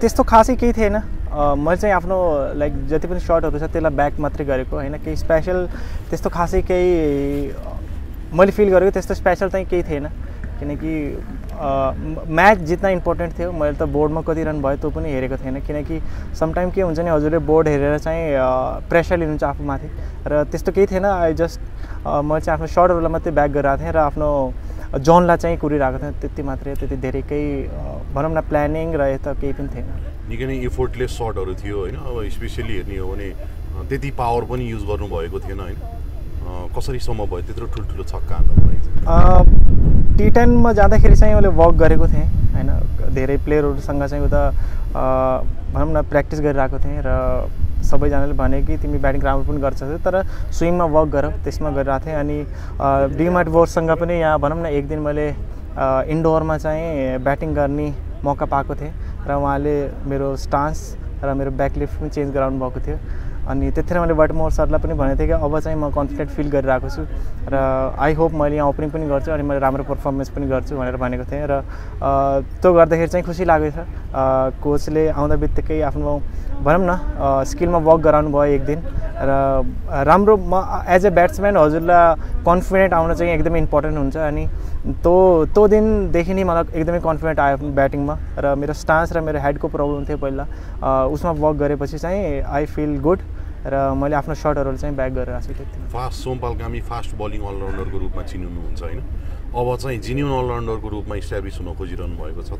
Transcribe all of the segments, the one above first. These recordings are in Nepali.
त्यस्तो खासै केही थिएन। मैले चाहिँ आफ्नो लाइक जति पनि सर्टहरू छ त्यसलाई ब्याक मात्रै गरेको होइन? केही स्पेसल त्यस्तो खासै केही मैले फिल गरेको त्यस्तो स्पेसल चाहिँ केही थिएन। किनकि म्याच जित्न इम्पोर्टेन्ट थियो। मैले त बोर्डमा कति रन भयो त्यो पनि हेरेको थिएन। किनकि समटाइम के हुन्छ नि हजुरले बोर्ड हेरेर चाहिँ प्रेसर लिनुहुन्छ आफूमाथि। र त्यस्तो केही थिएन। आई जस्ट मैले चाहिँ आफ्नो सर्टहरूलाई मात्रै ब्याक गरिरहेको थिएँ र आफ्नो जोनलाई चाहिँ कुरिरहेको थिएँ। त्यति मात्रै त्यति धेरै केही भनौँ न प्लानिङ र यता केही पनि थिएन। निकै नै इफोर्टलेस सर्टहरू थियो होइन? अब स्पेसली हेर्ने हो भने त्यति पावर पनि युज गर्नुभएको थिएन होइन? कसरी सम्भव भयो? त्यत्रो ठुल्ठुलो छक्का टी टेनमा जाँदाखेरि चाहिँ मैले वक गरेको थिएँ होइन? धेरै प्लेयरहरूसँग चाहिँ उता भनौँ न प्र्याक्टिस गरिरहेको थिएँ र सबैजनाले भने कि तिमी ब्याटिङ राम्रो पनि गर्छ तर स्विङमा वर्क गर त्यसमा गरिरहेको थिएँ। अनि डिमार्ट बोर्डसँग पनि यहाँ भनौँ न एक दिन मैले इन्डोरमा चाहिँ ब्याटिङ गर्ने मौका पाएको थिएँ र उहाँले मेरो स्टान्स र मेरो ब्याकलिफ्ट पनि चेन्ज गराउनु भएको थियो। अनि त्यतिखेर मैले बटमोर सरलाई पनि भनेको थिएँ कि अब चाहिँ म कन्फिडेन्ट फिल गरिरहेको छु र आई होप मैले यहाँ ओपनिङ पनि गर्छु अनि मैले राम्रो पर्फर्मेन्स पनि गर्छु भनेर भनेको थिएँ र त्यो गर्दाखेरि चाहिँ खुसी लागेको छ कोचले आउँदा बित्तिकै आफ्नो भनौँ न स्किलमा वर्क गराउनु भयो एक दिन र राम्रो म एज ए ब्याट्सम्यान हजुरलाई कन्फिडेन्ट आउन चाहिँ एकदमै इम्पोर्टेन्ट हुन्छ अनि त्यो त्यो दिनदेखि नै मलाई एकदमै कन्फिडेन्ट आयो ब्याटिङमा र मेरो स्टान्स र मेरो हेडको प्रब्लम थियो पहिला। उसमा वर्क गरेपछि चाहिँ आई फिल गुड र मैले आफ्नो सर्टहरू चाहिँ ब्याक गरेर आएको छु fast Sompal Kami fast bowling अलराउन्डरको रूपमा चिनिनुहुन्छ होइन? अब चाहिँ जिन्युन अलराउन्डरको रूपमा इस्टाब्लिस हुन खोजिरहनु भएको छ।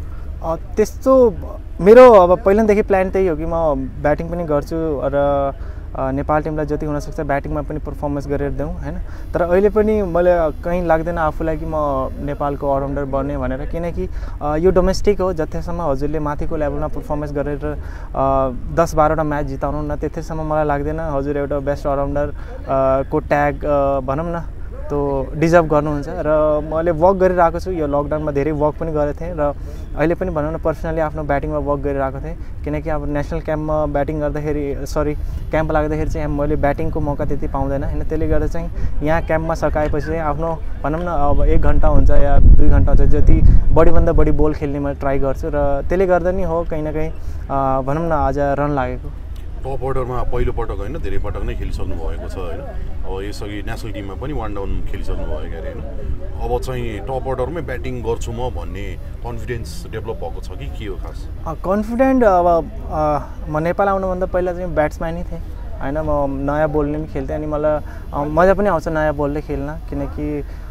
त्यस्तो मेरो अब पहिलादेखि प्लान त्यही हो कि म ब्याटिङ पनि गर्छु। र नेपाल टिमलाई जति हुनसक्छ ब्याटिङमा पनि पर्फर्मेन्स गरेर देऊँ होइन? तर अहिले पनि मैले कहीँ लाग्दैन आफूलाई कि म नेपालको अलराउन्डर बन्ने भनेर किनकि यो डोमेस्टिक हो जतिसम्म हजुरले माथिको लेभलमा पर्फर्मेन्स गरेर दस बाह्रवटा म्याच जिताउनु न त्यतिसम्म मलाई लाग्दैन हजुर एउटा बेस्ट अलराउन्डर को ट्याग भनौँ न त्यो डिजर्भ गर्नुहुन्छ र मैले वर्क गरिरहेको छु। यो लकडाउनमा धेरै वर्क पनि गरेको थिएँ र अहिले पनि भनौँ न पर्सनली आफ्नो ब्याटिङमा वर्क गरिरहेको थिएँ। किनकि अब नेसनल क्याम्पमा ब्याटिङ गर्दाखेरि सरी क्याम्प लाग्दाखेरि चाहिँ मैले ब्याटिङको मौका त्यति पाउँदैन। होइन त्यसले गर्दा चाहिँ यहाँ क्याम्पमा सकाएपछि चाहिँ आफ्नो भनौँ न अब एक घन्टा हुन्छ या दुई घन्टा हुन्छ जति बढीभन्दा बढी बोल खेल्ने मैले ट्राई गर्छु। र त्यसले गर्दा नि हो कहीँ न कहीँ भनौँ न आज रन लागेको। टप अर्डरमा पहिलो पटक होइन धेरै पटक नै खेलिसक्नु भएको छ होइन। अब यसअघि नेसनल टिममा पनि वान डाउन खेलिसक्नु भएको अरे होइन। अब चाहिँ टप अर्डरमै ब्याटिङ गर्छु म भन्ने कन्फिडेन्स डेभलप भएको छ कि के हो खास? कन्फिडेन्ट अब म नेपाल आउनुभन्दा पहिला चाहिँ ब्याट्सम्यान थिएँ। होइन म नयाँ बोल्ने पनि खेल्थेँ अनि मलाई मजा पनि आउँछ नयाँ बोलले खेल्न। किनकि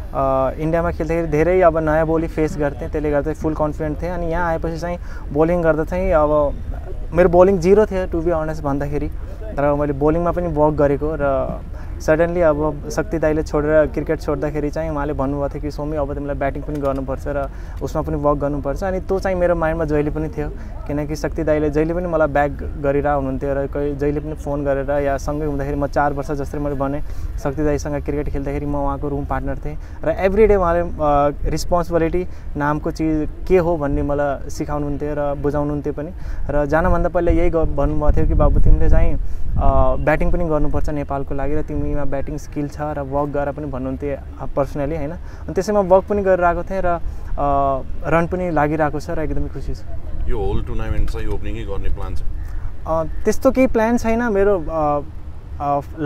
इन्डियामा खेल्दाखेरि धेरै अब नयाँ बोली फेस गर्थेँ त्यसले गर्दा फुल कन्फिडेन्ट थिएँ अनि यहाँ आएपछि चाहिँ बोलिङ गर्दा चाहिँ अब मेरो बोलिङ जिरो थियो टु बी अनेस्ट भन्दाखेरि तर मैले बोलिङमा पनि वर्क गरेको र सडन्ली अब शक्ति दाईले छोडेर क्रिकेट छोड्दाखेरि चाहिँ उहाँले भन्नुभएको थियो कि सोमी अब तिमीलाई ब्याटिङ पनि गर्नुपर्छ र उसमा पनि वर्क गर्नुपर्छ। अनि त्यो चाहिँ मेरो माइन्डमा जहिले पनि थियो। किनकि शक्ति दाईले जहिले पनि मलाई ब्याक गरिरह हुनुहुन्थ्यो र कहिले जहिले पनि फोन गरेर या सँगै हुँदाखेरि म चार वर्ष जस्तै मैले भने शक्ति दाईसँग क्रिकेट खेल्दाखेरि म उहाँको रुम पार्टनर थिएँ। र एभ्री डे उहाँले रिस्पोन्सिबिलिटी नामको चिज के हो भन्ने मलाई सिकाउनुहुन्थ्यो र बुझाउनुहुन्थ्यो पनि। र जानभन्दा पहिला यही भन्नुभएको थियो कि बाबु तिमीले चाहिँ ब्याटिङ पनि गर्नुपर्छ नेपालको लागि र तिमी तिमीमा ब्याटिङ स्किल छ र वर्क गरेर पनि भन्नुहुन्थ्यो पर्सनली होइन? अनि त्यसैमा वर्क पनि गरिरहेको थिएँ र रन पनि लागिरहेको छ र एकदमै खुसी छु। यो होल टुर्नामेन्ट चाहिँ ओपनिङै गर्ने प्लान छ। त्यस्तो केही प्लान छैन। मेरो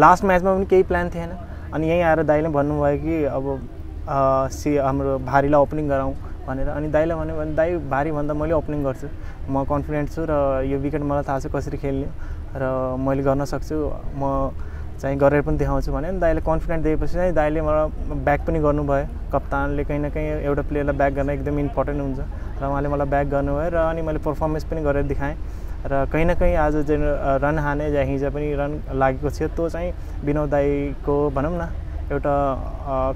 लास्ट म्याचमा पनि केही प्लान थिएन। अनि यहीँ आएर दाइले भन्नुभयो कि अब सि हाम्रो भारीलाई ओपनिङ गराउँ भनेर। अनि दाइले भन्यो भने दाइ भारी भन्दा मैले ओपनिङ गर्छु। म कन्फिडेन्ट छु र यो विकेट मलाई थाहा छ कसरी खेल्ने। र मैले गर्न सक्छु। म चाहिँ गरेर पनि देखाउँछु भने दाइले कन्फिडेन्ट दिएपछि चाहिँ दाइले मलाई ब्याक पनि गर्नुभयो। कप्तानले कहीँ न कहीँ एउटा प्लेयरलाई ब्याक गर्न एकदम इम्पोर्टेन्ट हुन्छ र उहाँले मलाई ब्याक गर्नुभयो र अनि मैले पर्फर्मेन्स पनि गरेर देखाएँ। र कहीँ न कहीँ आज जुन रन हाने या हिजो पनि रन लागेको थियो त्यो चाहिँ विनोद दाईको भनौँ न एउटा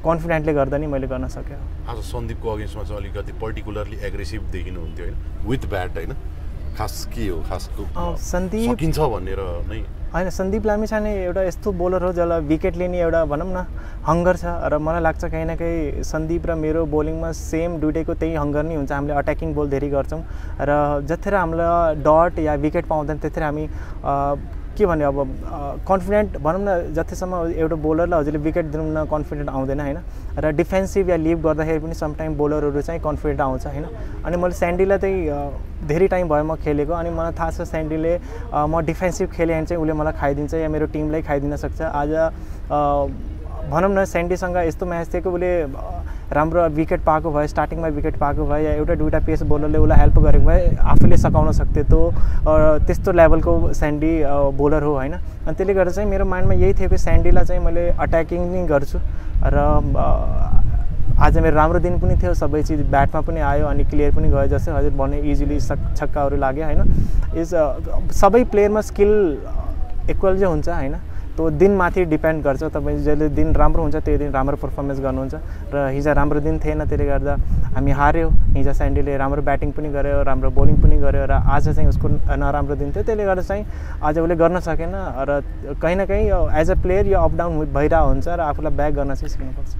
कन्फिडेन्टले गर्दा नि मैले गर्न सकेँ। आज सन्दीपको अगेन्स्टमा चाहिँ अलिकति पर्टिकुलरली एग्रेसिभ देखिनुहुन्थ्यो होइन विथ ब्याट होइन? खास के हो? खास सन्दीप सकिन्छ भनेर नै होइन सन्दीप लामिछाने एउटा यस्तो बोलर हो जसलाई विकेट लिने एउटा भनौँ न हङ्गर छ। र मलाई लाग्छ कहीँ न कहीँ सन्दीप र मेरो बोलिङमा सेम दुइटैको त्यही हङ्गर नै हुन्छ। हामीले अट्याकिङ बोल धेरै गर्छौँ। र जतिखेर हामीलाई डट या विकेट पाउँदैन त्यतिखेर हामी के भन्यो अब कन्फिडेन्ट भनौँ न जतिसम्म एउटा बोलरलाई हजुरले विकेट दिनु कन्फिडेन्ट आउँदैन होइन? र डिफेन्सिभ या लिभ गर्दाखेरि पनि समटाइम बोलरहरू चाहिँ कन्फिडेन्ट आउँछ होइन? अनि मैले स्यान्डीलाई चाहिँ धेरै टाइम भयो म खेलेको अनि मलाई थाहा छ स्यान्डीले म डिफेन्सिभ खेलेँ भने चाहिँ उसले मलाई खाइदिन्छ या मेरो टिमलाई खाइदिन सक्छ। आज भनौँ न स्यान्डीसँग यस्तो म्याच थियो कि उसले राम्रो विकेट पाएको भए स्टार्टिङमा विकेट पाएको भए या एउटा दुइटा पेस बोलरले उसलाई हेल्प गरेको भए आफूले सकाउन सक्थ्यो त्यो त्यस्तो लेभलको स्यान्डी बोलर हो होइन। अनि त्यसले गर्दा चाहिँ मेरो माइन्डमा यही थियो कि स्यान्डीलाई चाहिँ मैले अट्याकिङ नै गर्छु। र आज मेरो राम्रो दिन पनि थियो सबै चिज ब्याटमा पनि आयो अनि क्लियर पनि गयो जस्तै हजुर भने इजिली सक छक्काहरू लाग्यो होइन। इज सबै प्लेयरमा स्किल इक्वल चाहिँ हुन्छ होइन। त्यो दिनमाथि डिपेन्ड गर्छ। तपाईँ जहिले दिन राम्रो हुन्छ त्यो दिन राम्रो पर्फर्मेन्स गर्नुहुन्छ। र हिजो राम्रो दिन थिएन त्यसले गर्दा हामी हार्यो। हिजो स्यान्डीले राम्रो ब्याटिङ पनि गर्यो राम्रो बोलिङ पनि गर्यो र आज चाहिँ उसको नराम्रो दिन थियो। त्यसले गर्दा चाहिँ आज उसले गर्न सकेन र कहीँ न कहीँ एज अ प्लेयर यो अप डाउन भइरहेको हुन्छ र आफूलाई ब्याक गर्न चाहिँ सिक्नुपर्छ।